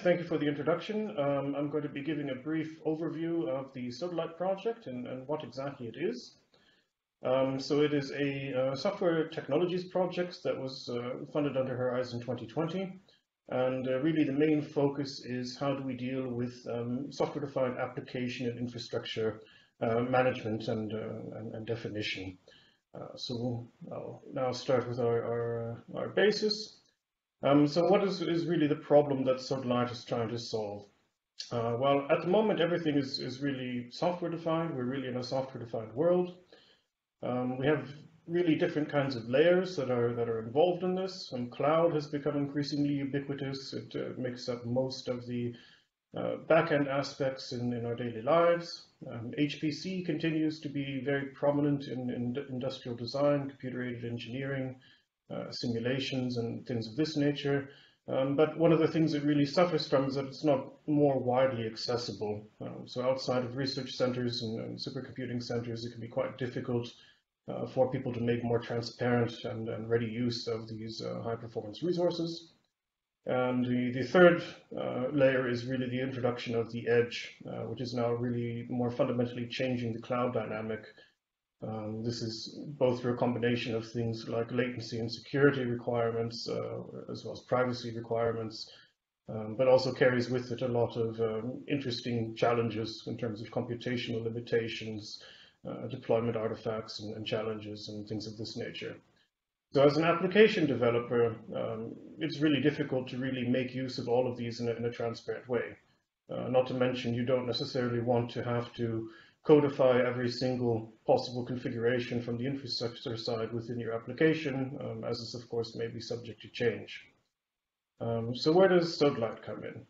Thank you for the introduction. Um, I'm going to be giving a brief overview of the Sodalite project and, and what exactly it is. Um, so it is a uh, software technologies project that was uh, funded under Horizon 2020. And uh, really the main focus is how do we deal with um, software-defined application and infrastructure uh, management and, uh, and, and, definition. Uh, so I'll now start with our, our, our basis. Um, so what is, is really the problem that Sodalite is trying to solve? Uh, well, at the moment, everything is, is really software defined. We're really in a software defined world. Um, we have really different kinds of layers that are that are involved in this. Um, cloud has become increasingly ubiquitous. It uh, makes up most of the uh, back-end aspects in, in our daily lives. Um, HPC continues to be very prominent in, in industrial design, computer-aided engineering, uh, simulations and things of this nature. Um, but one of the things it really suffers from is that it's not more widely accessible. Um, so outside of research centers and, and, supercomputing centers, it can be quite difficult uh, for people to make more transparent and, and ready use of these uh, high performance resources. And the, the third uh, layer is really the introduction of the edge, uh, which is now really more fundamentally changing the cloud dynamic um, this is both through a combination of things like latency and security requirements, uh, as well as privacy requirements, um, but also carries with it a lot of um, interesting challenges in terms of computational limitations, uh, deployment artifacts and, and, challenges and things of this nature. So as an application developer, um, it's really difficult to really make use of all of these in a, in a transparent way. Uh, not to mention, you don't necessarily want to have to codify every single possible configuration from the infrastructure side within your application, um, as this, of course, may be subject to change. Um, so where does Sodalite come in?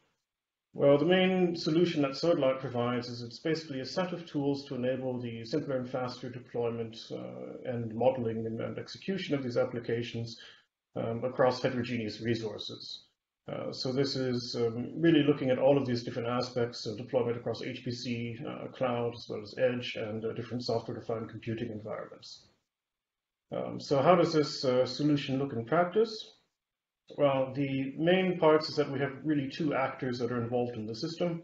Well, the main solution that Sodalite provides is it's basically a set of tools to enable the simpler and faster deployment uh, and modeling and, and, execution of these applications um, across heterogeneous resources. Uh, so this is um, really looking at all of these different aspects of deployment across HPC, uh, cloud, as well as edge, and uh, different software-defined computing environments. Um, so how does this uh, solution look in practice? Well, the main parts is that we have really two actors that are involved in the system.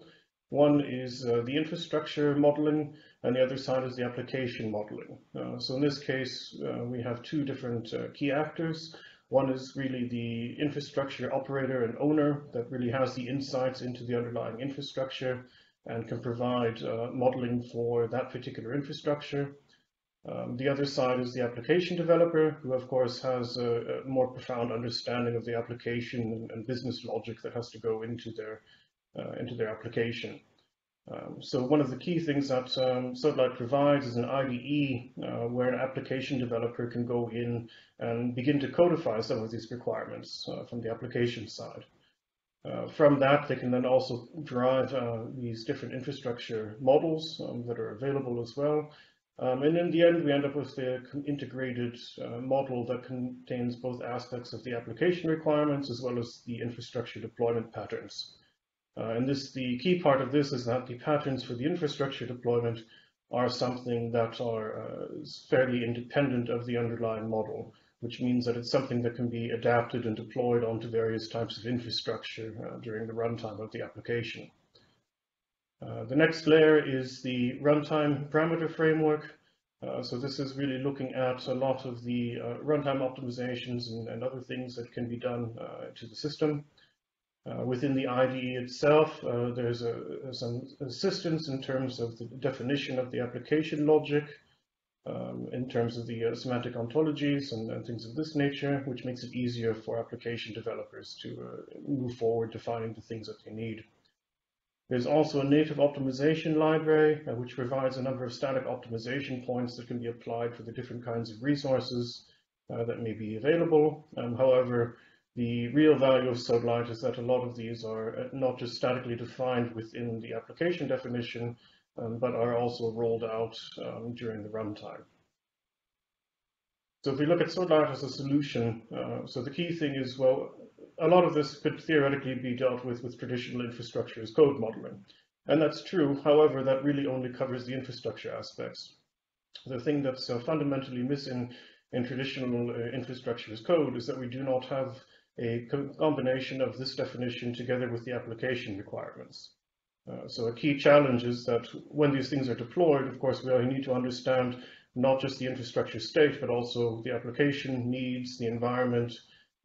One is uh, the infrastructure modeling, and the other side is the application modeling. so in this case, we have two different key actors. One is really the infrastructure operator and owner that really has the insights into the underlying infrastructure and can provide uh, modeling for that particular infrastructure. Um, the other side is the application developer, who of course has a, a more profound understanding of the application and, business logic that has to go into their uh, into their application. Um, so one of the key things that um, provides is an IDE uh, where an application developer can go in and begin to codify some of these requirements uh, from the application side. Uh, from that, they can then also drive uh, these different infrastructure models um, that are available as well. Um, and in the end, we end up with the integrated uh, model that contains both aspects of the application requirements as well as the infrastructure deployment patterns. Uh, and this, the key part of this is that the patterns for the infrastructure deployment are something that are uh, fairly independent of the underlying model, which means that it's something that can be adapted and deployed onto various types of infrastructure uh, during the runtime of the application. Uh, the next layer is the runtime parameter framework. Uh, so this is really looking at a lot of the uh, runtime optimizations and, and, other things that can be done to the system. Uh, within the IDE itself, uh, there's a, some assistance in terms of the definition of the application logic, um, in terms of the uh, semantic ontologies and, and, things of this nature, which makes it easier for application developers to uh, move forward defining the things that they need. There's also a native optimization library, uh, which provides a number of static optimization points that can be applied for the different kinds of resources uh, that may be available. Um, however, the real value of Sodalite is that a lot of these are uh, not just statically defined within the application definition, um, but are also rolled out um, during the runtime. So if we look at Sodalite as a solution, uh, so the key thing is, well, a lot of this could theoretically be dealt with with traditional infrastructure as code modeling. And that's true. However, that really only covers the infrastructure aspects. The thing that's uh, fundamentally missing in traditional uh, infrastructure as code is that we do not have a combination of this definition together with the application requirements. Uh, so a key challenge is that when these things are deployed, of course, we need to understand not just the infrastructure state, but also the application needs, the environment,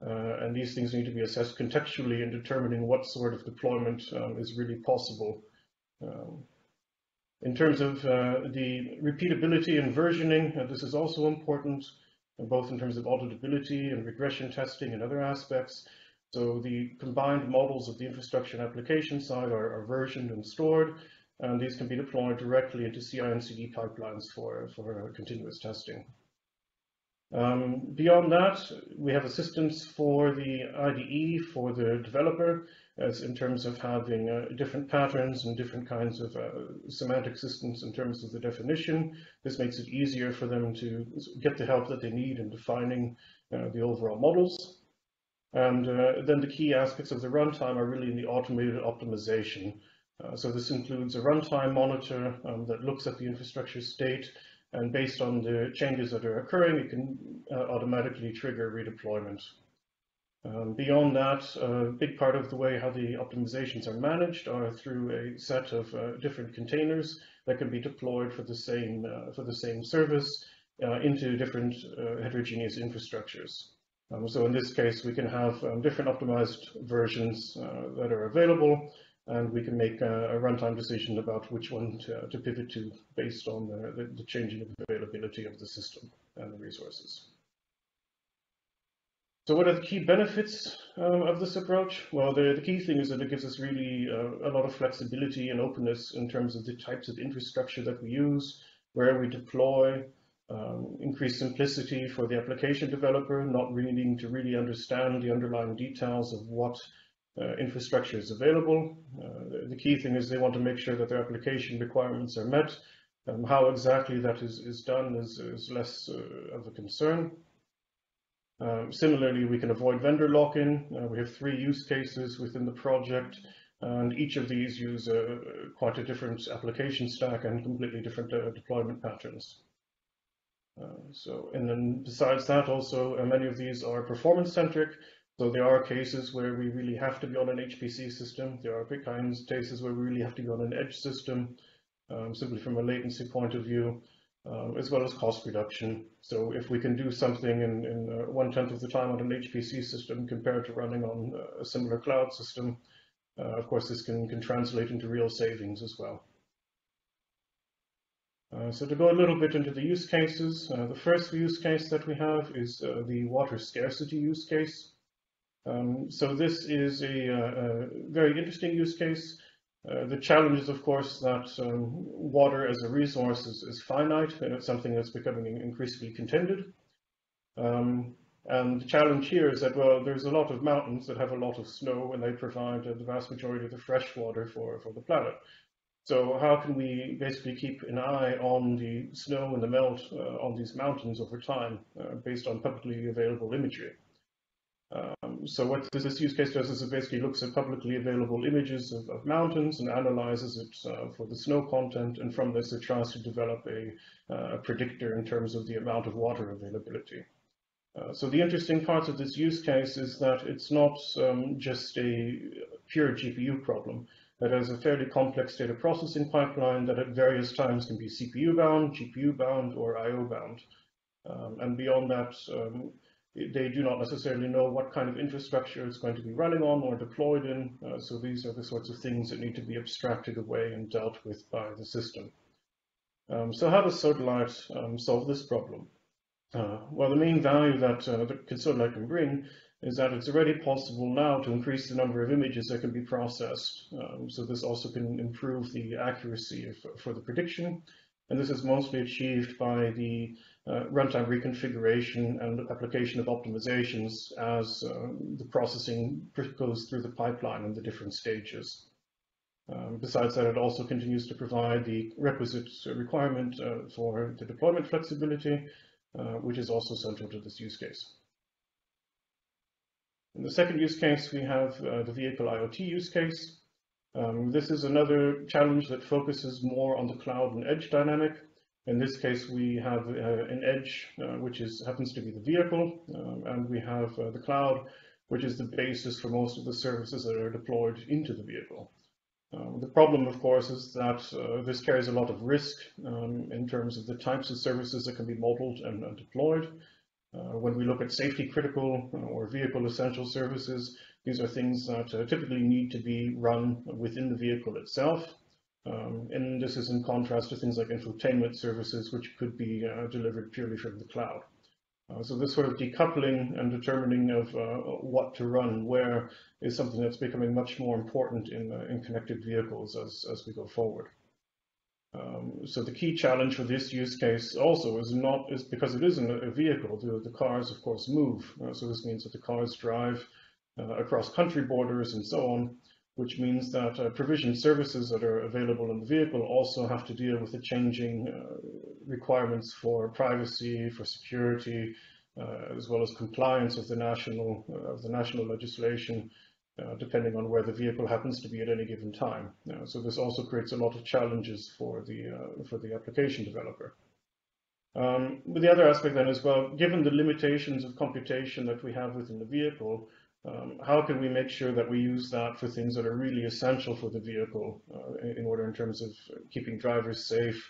uh, and these things need to be assessed contextually in determining what sort of deployment um, is really possible. Um, in terms of uh, the repeatability and versioning, uh, this is also important, both in terms of auditability and regression testing and other aspects. So the combined models of the infrastructure and application side are, are versioned and stored, and these can be deployed directly into CI and CD pipelines for, for continuous testing. Um, beyond that, we have assistance for the IDE for the developer, as in terms of having uh, different patterns and different kinds of uh, semantic systems in terms of the definition. This makes it easier for them to get the help that they need in defining uh, the overall models. And uh, then the key aspects of the runtime are really in the automated optimization. Uh, so this includes a runtime monitor um, that looks at the infrastructure state, and based on the changes that are occurring, it can uh, automatically trigger redeployment. Um, beyond that, a big part of the way how the optimizations are managed are through a set of uh, different containers that can be deployed for the same uh, for the same service uh, into different uh, heterogeneous infrastructures. Um, so in this case, we can have um, different optimized versions uh, that are available, and we can make a, a runtime decision about which one to, to pivot to based on the, the, the, changing availability of the system and the resources. So what are the key benefits um, of this approach? Well, the, the, key thing is that it gives us really uh, a lot of flexibility and openness in terms of the types of infrastructure that we use, where we deploy, um, increased simplicity for the application developer, not really needing to really understand the underlying details of what uh, infrastructure is available. Uh, the, key thing is they want to make sure that their application requirements are met. Um, how exactly that is, is done is, is less uh, of a concern. Um, similarly, we can avoid vendor lock-in. Uh, we have three use cases within the project, and each of these use a, quite a different application stack and completely different uh, deployment patterns. Uh, so, and then besides that, also uh, many of these are performance centric. So there are cases where we really have to be on an HPC system. There are big kinds of cases where we really have to be on an edge system, um, simply from a latency point of view, um, as well as cost reduction. So if we can do something in, in uh, one tenth of the time on an HPC system compared to running on a similar cloud system, uh, of course, this can, can translate into real savings as well. Uh, so to go a little bit into the use cases, uh, the first use case that we have is uh, the water scarcity use case. Um, so this is a, a, very interesting use case. Uh, the challenge is, of course, that um, water as a resource is, is, finite, and it's something that's becoming increasingly contended. Um, and the challenge here is that, well, there's a lot of mountains that have a lot of snow, and they provide the vast majority of the fresh water for, for the planet. So how can we basically keep an eye on the snow and the melt uh, on these mountains over time uh, based on publicly available imagery? Um, so what this use case does is it basically looks at publicly available images of, of mountains and analyzes it uh, for the snow content, and from this it tries to develop a, uh, a predictor in terms of the amount of water availability. Uh, so the interesting part of this use case is that it's not um, just a pure GPU problem. That has a fairly complex data processing pipeline that at various times can be CPU bound, GPU bound, or IO bound. Um, and beyond that, um, they do not necessarily know what kind of infrastructure it's going to be running on or deployed in. Uh, so these are the sorts of things that need to be abstracted away and dealt with by the system. Um, so how does Sodalite um, solve this problem? Uh, well, the main value that, uh, that Sodalite can bring is that it's already possible now to increase the number of images that can be processed. Um, so this also can improve the accuracy of, for the prediction. And this is mostly achieved by the uh, runtime reconfiguration and application of optimizations as uh, the processing goes through the pipeline in the different stages. Um, besides that, it also continues to provide the requisite requirement uh, for the deployment flexibility, uh, which is also central to this use case. In the second use case, we have uh, the vehicle IoT use case. Um, this is another challenge that focuses more on the cloud and edge dynamic. In this case, we have uh, an edge, uh, which is happens to be the vehicle, um, and we have uh, the cloud, which is the basis for most of the services that are deployed into the vehicle. Um, the problem, of course, is that uh, this carries a lot of risk um, in terms of the types of services that can be modeled and, and deployed. Uh, when we look at safety critical uh, or vehicle essential services, these are things that uh, typically need to be run within the vehicle itself. Um, and this is in contrast to things like infotainment services, which could be uh, delivered purely from the cloud. Uh, so this sort of decoupling and determining of uh, what to run where is something that's becoming much more important in, uh, in connected vehicles as, as we go forward. Um, so the key challenge for this use case also is not is because it isn't a vehicle. The, the cars, of course, move. Uh, so this means that the cars drive across country borders and so on which means that uh, provision services that are available in the vehicle also have to deal with the changing uh, requirements for privacy, for security, uh, as well as compliance of the national uh, of the national legislation, uh, depending on where the vehicle happens to be at any given time. so this also creates a lot of challenges for the uh, for the application developer. Um, but the other aspect then is, well, given the limitations of computation that we have within the vehicle, um, how can we make sure that we use that for things that are really essential for the vehicle uh, in order in terms of keeping drivers safe?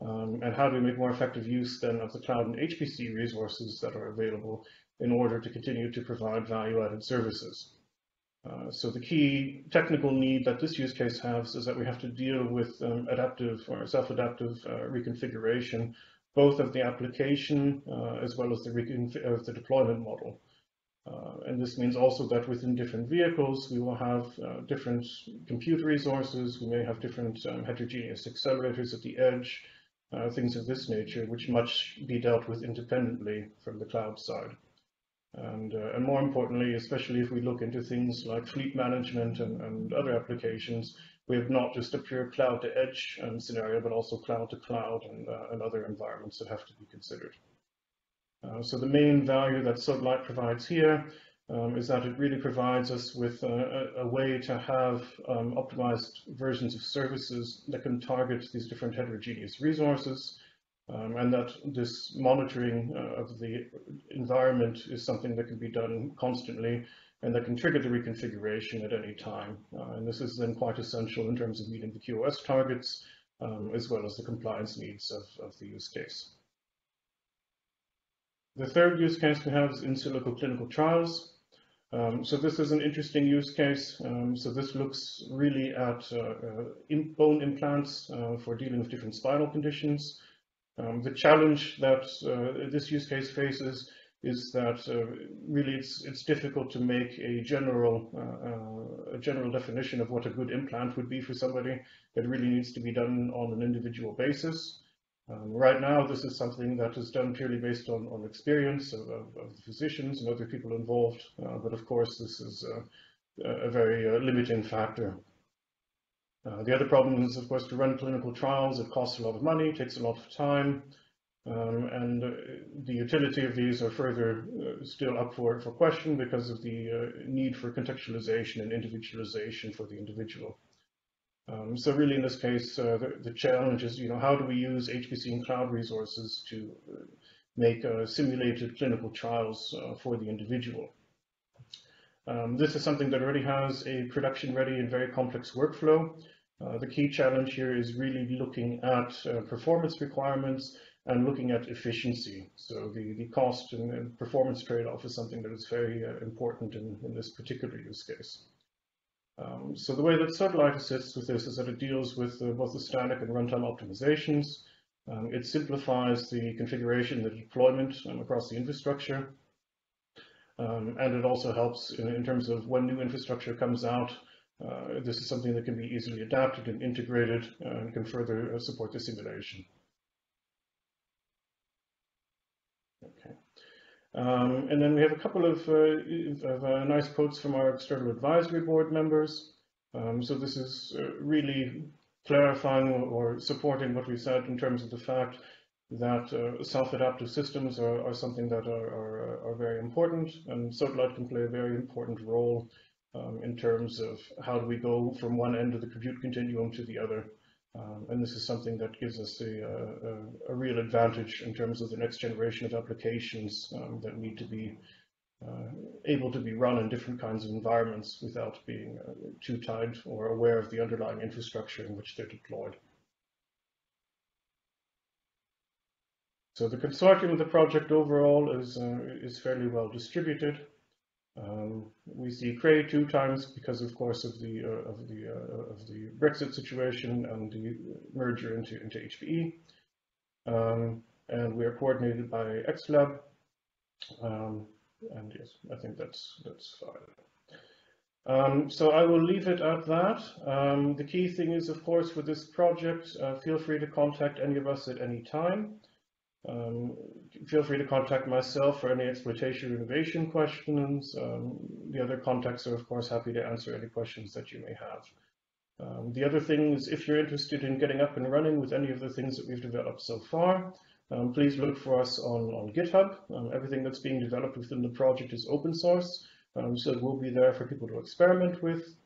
Um, and how do we make more effective use then of the cloud and HPC resources that are available in order to continue to provide value-added services? Uh, so the key technical need that this use case has is that we have to deal with um, adaptive or self-adaptive uh, reconfiguration, both of the application uh, as well as the, of the deployment model. Uh, and this means also that within different vehicles, we will have uh, different compute resources. We may have different um, heterogeneous accelerators at the edge, uh, things of this nature, which must be dealt with independently from the cloud side. And, uh, and more importantly, especially if we look into things like fleet management and, and other applications, we have not just a pure cloud to edge um, scenario, but also cloud to cloud and, uh, and other environments that have to be considered. Uh, so the main value that Sodalite provides here um, is that it really provides us with a, a way to have um, optimized versions of services that can target these different heterogeneous resources, um, and that this monitoring uh, of the environment is something that can be done constantly and that can trigger the reconfiguration at any time. Uh, and this is then quite essential in terms of meeting the QoS targets, um, as well as the compliance needs of, of the use case. The third use case we have is in silico clinical trials. Um, so this is an interesting use case. Um, so this looks really at uh, uh, bone implants uh, for dealing with different spinal conditions. Um, the challenge that uh, this use case faces is that uh, really it's it's difficult to make a general uh, a general definition of what a good implant would be for somebody. It really needs to be done on an individual basis. Um, right now, this is something that is done purely based on, on experience of, of, of physicians and other people involved, uh, but of course this is uh, a very uh, limiting factor. Uh, the other problem is, of course, to run clinical trials. It costs a lot of money, takes a lot of time, um, and uh, the utility of these are further uh, still up for, for question because of the need for contextualization and individualization for the individual. Um, so really in this case, uh, the, the, challenge is, you know, how do we use HPC and cloud resources to uh, make uh, simulated clinical trials uh, for the individual? Um, this is something that already has a production-ready and very complex workflow. Uh, the key challenge here is really looking at uh, performance requirements and looking at efficiency. So the, the cost and, and performance trade-off is something that is very important in, in this particular use case. Um, so the way that Sodalite assists with this is that it deals with uh, both the static and runtime optimizations. Um, it simplifies the configuration, the deployment um, across the infrastructure. Um, and it also helps in, in, terms of when new infrastructure comes out, uh, this is something that can be easily adapted and integrated uh, and can further uh, support the simulation. Um, and then we have a couple of, uh, of uh, nice quotes from our external advisory board members. Um, so this is uh, really clarifying or supporting what we said in terms of the fact that uh, self-adaptive systems are, are, something that are, are, are very important, and Sodalite can play a very important role um, in terms of how do we go from one end of the compute continuum to the other. Um, and this is something that gives us a, a, a, real advantage in terms of the next generation of applications um, that need to be uh, able to be run in different kinds of environments without being uh, too tied or aware of the underlying infrastructure in which they're deployed. So the consortium of the project overall is, uh, is fairly well distributed. Um, we see Cray two times because, of course, of the uh, of the uh, of the Brexit situation and the merger into into HPE, um, and we are coordinated by XLab. Um, and yes, I think that's that's fine. Um, so I will leave it at that. Um, the key thing is, of course, with this project, uh, feel free to contact any of us at any time. Um, feel free to contact myself for any exploitation or innovation questions. Um, the other contacts are, of course, happy to answer any questions that you may have. Um, the other thing is, if you're interested in getting up and running with any of the things that we've developed so far, um, please look for us on, on GitHub. Um, everything that's being developed within the project is open source, um, so it will be there for people to experiment with.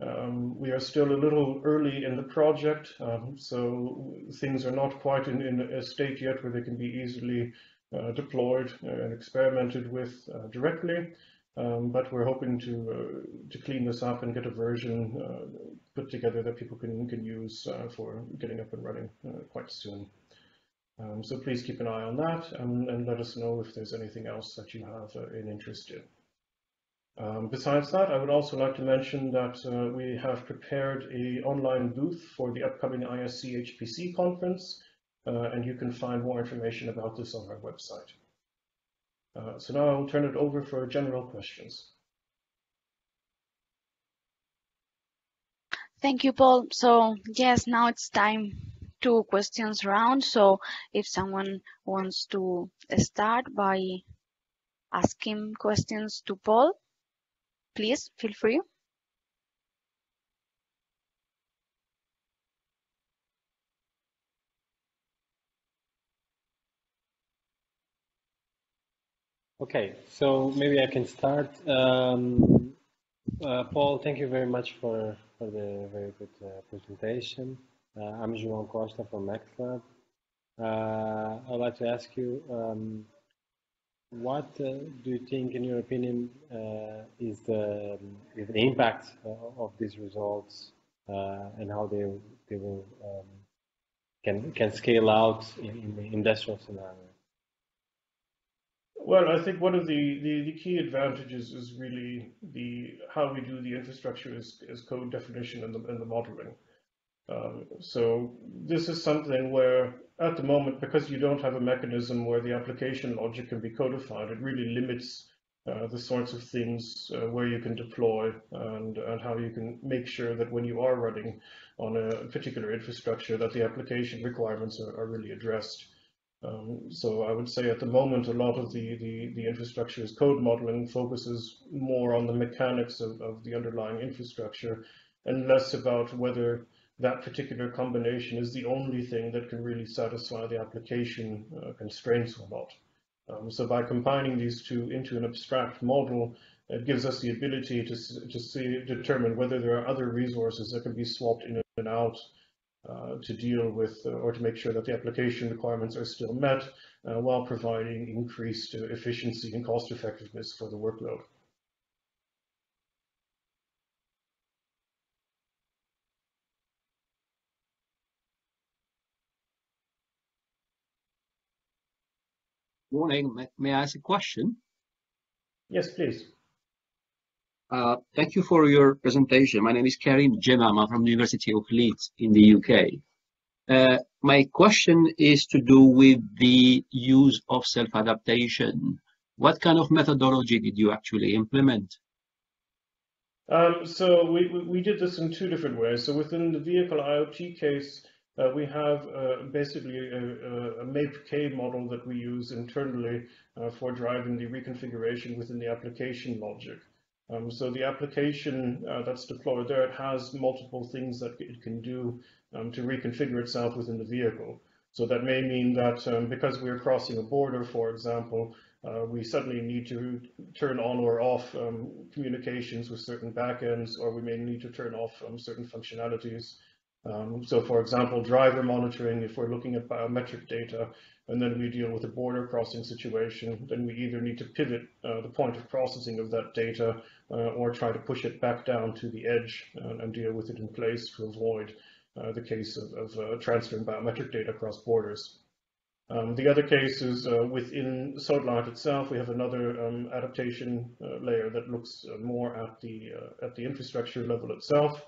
Um, we are still a little early in the project, um, so things are not quite in, in, a state yet where they can be easily uh, deployed and experimented with uh, directly. Um, but we're hoping to uh, to clean this up and get a version uh, put together that people can can use uh, for getting up and running uh, quite soon. Um, so please keep an eye on that and, and, let us know if there's anything else that you have an interest in. Um, besides that, I would also like to mention that uh, we have prepared a online booth for the upcoming ISC HPC conference, uh, and you can find more information about this on our website. Uh, so now I'll turn it over for general questions. Thank you, Paul. So yes, now it's time to questions round. So if someone wants to start by asking questions to Paul, please feel free. Okay, so maybe I can start. Um, uh, Paul, thank you very much for, for the very good uh, presentation. Uh, I'm João Costa from XLab. Uh, I'd like to ask you, um, what uh, do you think, in your opinion, uh, is, the, is the impact uh, of these results uh, and how they, they will um, can, can scale out in, in, the industrial scenario? Well, I think one of the, the, the, key advantages is really the how we do the infrastructure as, as code definition and the, and the modeling. Um, so this is something where at the moment, because you don't have a mechanism where the application logic can be codified, it really limits uh, the sorts of things uh, where you can deploy and, and how you can make sure that when you are running on a particular infrastructure that the application requirements are, are really addressed. Um, so I would say at the moment, a lot of the, the, the code modeling focuses more on the mechanics of, of the underlying infrastructure and less about whether that particular combination is the only thing that can really satisfy the application uh, constraints or not. Um, so by combining these two into an abstract model, it gives us the ability to, to see, determine whether there are other resources that can be swapped in and out uh, to deal with uh, or to make sure that the application requirements are still met uh, while providing increased uh, efficiency and cost effectiveness for the workload. Morning. May, may I ask a question? Yes, please. Uh, thank you for your presentation. My name is Karim Djemame from the University of Leeds in the UK. Uh, my question is to do with the use of self-adaptation. What kind of methodology did you actually implement? Um, so we, we did this in two different ways. So within the vehicle IoT case, uh, we have uh, basically a, a, MAPE-K model that we use internally uh, for driving the reconfiguration within the application logic. Um, so the application uh, that's deployed there, it has multiple things that it can do um, to reconfigure itself within the vehicle. So that may mean that um, because we're crossing a border, for example, uh, we suddenly need to turn on or off um, communications with certain backends, or we may need to turn off um, certain functionalities. Um, so for example, driver monitoring, if we're looking at biometric data, and then we deal with a border crossing situation, then we either need to pivot uh, the point of processing of that data uh, or try to push it back down to the edge and, and deal with it in place to avoid uh, the case of, of uh, transferring biometric data across borders. Um, the other case is uh, within Sodalite itself, we have another um, adaptation uh, layer that looks more at the at the infrastructure level itself.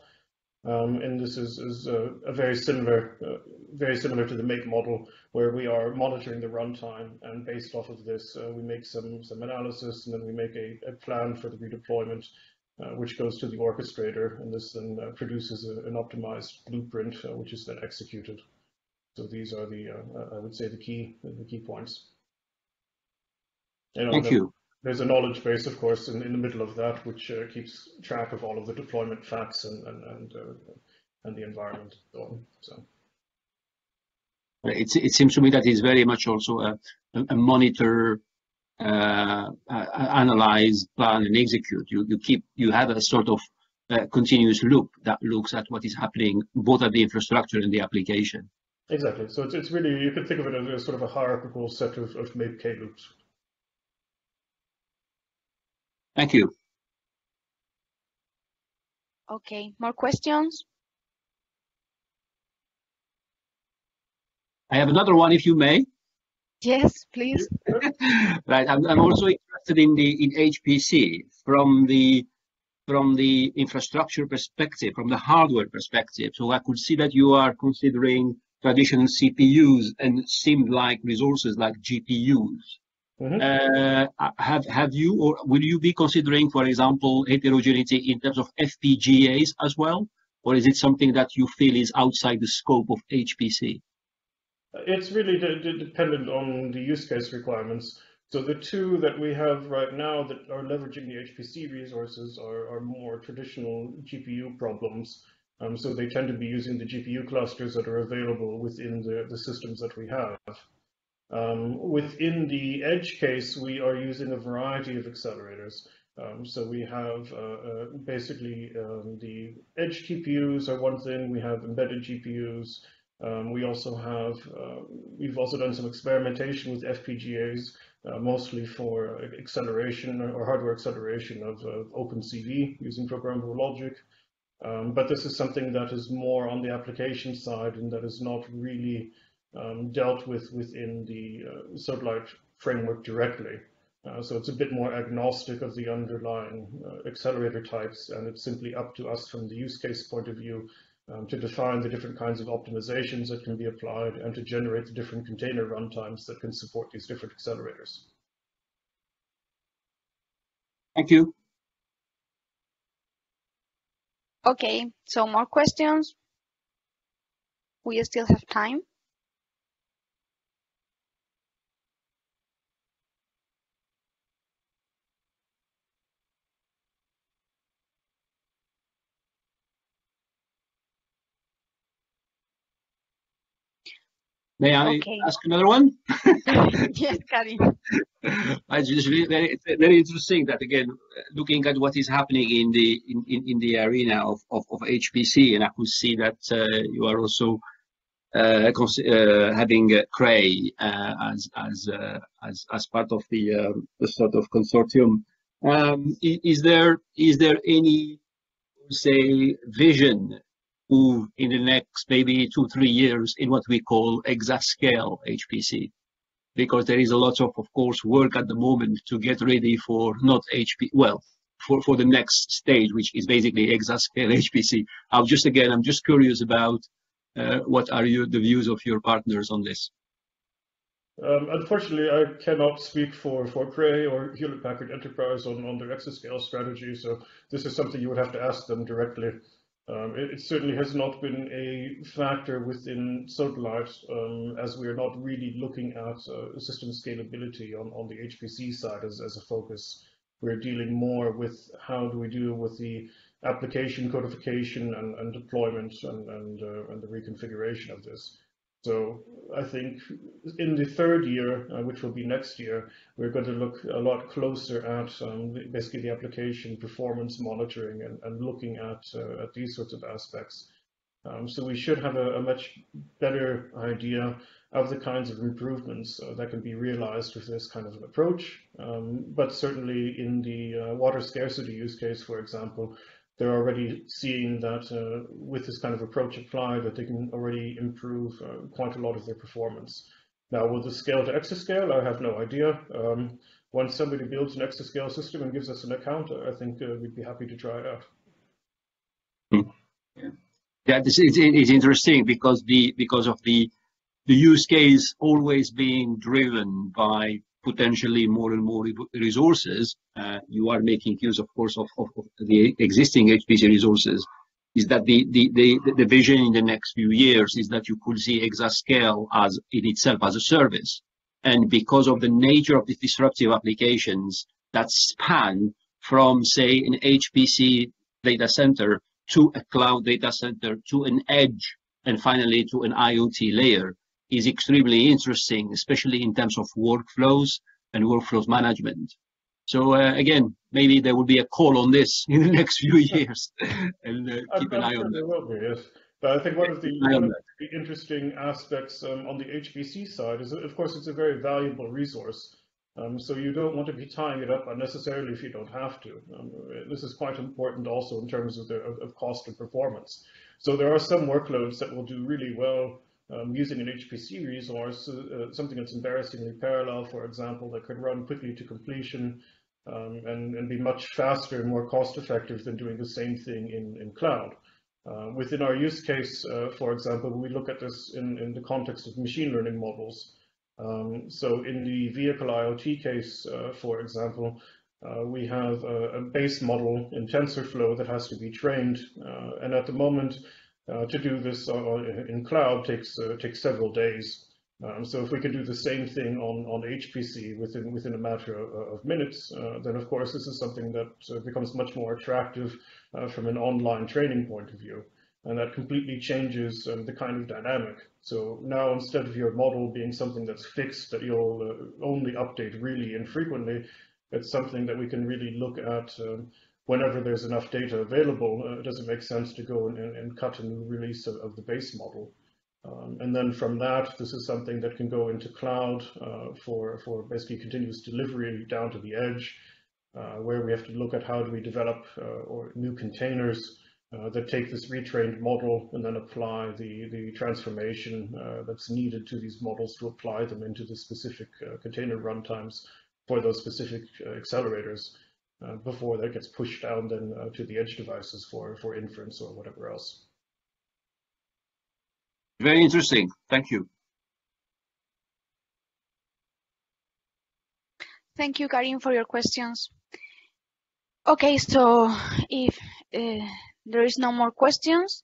Um, and this is, is a, a very similar uh, very similar to the MAPE model where we are monitoring the runtime and based off of this uh, we make some some analysis and then we make a, a plan for the redeployment which goes to the orchestrator and this then produces a, an optimized blueprint which is then executed. So these are the, uh, I would say, the key the key points. Thank you. There's a knowledge base, of course, in, in the middle of that, which uh, keeps track of all of the deployment facts and and and, uh, and the environment. So, so. It, it seems to me that it's very much also a, a monitor, uh, analyze, plan, and execute. You you keep you have a sort of uh, continuous loop that looks at what is happening both at the infrastructure and the application. Exactly. So it's, it's really, you can think of it as a sort of a hierarchical set of, of MAPE K loops. Thank you. Okay, more questions? I have another one, if you may. Yes, please. right, I'm, I'm also interested in the in HPC from the from the infrastructure perspective, from the hardware perspective. So I could see that you are considering traditional CPUs and SIMD-like resources like GPUs. Mm-hmm. Uh, have have you or will you be considering, for example, heterogeneity in terms of FPGAs as well, or is it something that you feel is outside the scope of HPC? It's really de- de- dependent on the use case requirements. So the two that we have right now that are leveraging the HPC resources are, are more traditional GPU problems. Um, so they tend to be using the GPU clusters that are available within the, the systems that we have. Um, within the edge case, we are using a variety of accelerators. Um, so we have uh, uh, basically um, the edge TPUs are one thing. We have embedded GPUs. Um, we also have, uh, we've also done some experimentation with FPGAs, uh, mostly for acceleration or hardware acceleration of, of OpenCV using programmable logic. Um, but this is something that is more on the application side and that is not really um, dealt with within the uh, Sodalite framework directly. Uh, so it's a bit more agnostic of the underlying uh, accelerator types, and it's simply up to us from the use case point of view um, to define the different kinds of optimizations that can be applied and to generate the different container runtimes that can support these different accelerators. Thank you. Okay, so more questions? We still have time. May I okay. ask another one? yes, Karim. it's very very interesting that again, looking at what is happening in the in, in, in the arena of, of, of, HPC, and I could see that uh, you are also uh, uh, having Cray uh, as as uh, as as part of the, um, the sort of consortium. Um, is there is there any say vision move in the next maybe two, three years in what we call exascale HPC. Because there is a lot of, of course, work at the moment to get ready for not HP, well, for, for the next stage, which is basically exascale HPC. I'm just, again, I'm just curious about uh, what are you, the views of your partners on this? Um, unfortunately, I cannot speak for, for Cray or Hewlett Packard Enterprise on, on their exascale strategy, so this is something you would have to ask them directly. Um, it, it, certainly has not been a factor within Sodalite um, as we are not really looking at uh, system scalability on, on the HPC side as, as a focus. We're dealing more with how do we deal with the application codification and, and deployment and, and, uh, and the reconfiguration of this. So I think in the third year, uh, which will be next year, we're going to look a lot closer at um, basically the application performance monitoring and, and looking at, uh, at these sorts of aspects. Um, so we should have a, a, much better idea of the kinds of improvements uh, that can be realized with this kind of an approach. Um, but certainly in the uh, water scarcity use case, for example, they're already seeing that uh, with this kind of approach applied, that they can already improve uh, quite a lot of their performance. Now, will this scale to exascale? I have no idea. Um, once somebody builds an exascale system and gives us an account, I think uh, we'd be happy to try it out. Hmm. Yeah, yeah this is it's interesting because the because of the the use case always being driven by potentially more and more resources, uh, you are making use, of course, of, of, of, the existing HPC resources, is that the, the, the, the vision in the next few years is that you could see exascale as in itself as a service. And because of the nature of the disruptive applications that span from, say, an HPC data center to a cloud data center to an edge and finally to an IoT layer, is extremely interesting, especially in terms of workflows and workflows management. So uh, again, maybe there will be a call on this in the next few years, and uh, keep I'm, an eye on that. There will be, yes. But I think one of the, one of the interesting aspects um, on the HPC side is, of course, it's a very valuable resource. Um, so you don't want to be tying it up unnecessarily if you don't have to. Um, this is quite important also in terms of, the, of, of cost and performance. So there are some workloads that will do really well um, using an HPC resource, uh, uh, something that's embarrassingly parallel, for example, that could run quickly to completion um, and, and be much faster and more cost effective than doing the same thing in, in cloud. Uh, within our use case, uh, for example, we look at this in, in the context of machine learning models. Um, so in the vehicle IoT case, uh, for example, uh, we have a, a, base model in TensorFlow that has to be trained. and at the moment, uh, to do this uh, in cloud takes uh, takes several days. Um, so if we can do the same thing on, on HPC within within a matter of, of minutes, uh, then of course this is something that uh, becomes much more attractive uh, from an online training point of view. And that completely changes um, the kind of dynamic. So now instead of your model being something that's fixed that you'll only update really infrequently, it's something that we can really look at um, whenever there's enough data available, uh, does it make sense to go and, and cut a new release of, of the base model? Um, and then from that, this is something that can go into cloud uh, for, for basically continuous delivery down to the edge, uh, where we have to look at how do we develop uh, or new containers uh, that take this retrained model and then apply the, the transformation uh, that's needed to these models to apply them into the specific container runtimes for those specific accelerators uh, before that gets pushed down then uh, to the edge devices for, for inference or whatever else. Very interesting. Thank you. Thank you, Karim, for your questions. Okay, so if uh, there is no more questions,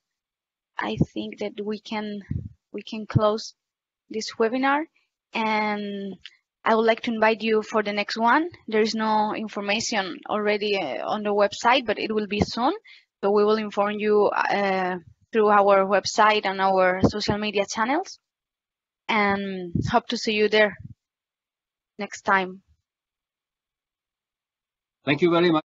I think that we can we can close this webinar and I would like to invite you for the next one. There is no information already uh, on the website, but it will be soon. So we will inform you uh, through our website and our social media channels. And hope to see you there next time. Thank you very much.